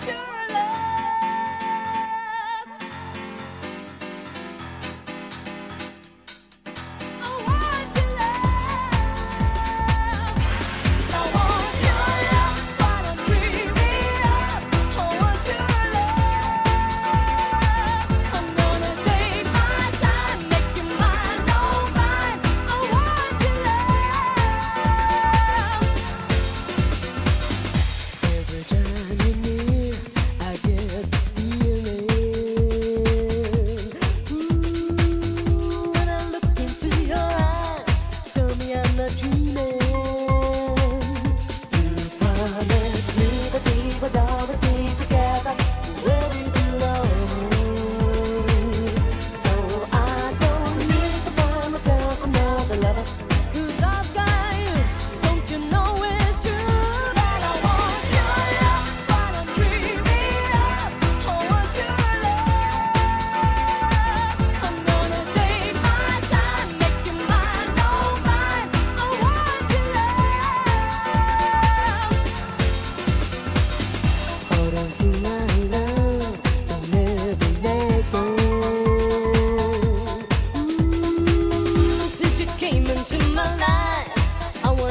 told you.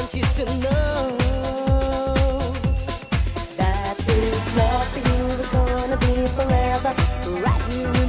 Want you to know that this love for you is gonna be forever, right here.